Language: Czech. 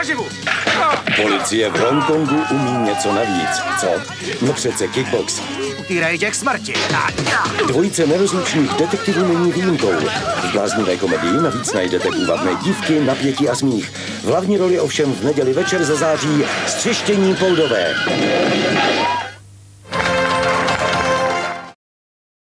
zaživu. Policie v Hongkongu umí něco navíc. Co? No přece kickbox. Utýrají tě k smrti. Dvojice nerozlučných detektivů není výjimkou. V bláznivé komedii navíc najdete úvadné dívky, napětí a smích. V hlavní roli ovšem v neděli večer zazáří střištění Poldové.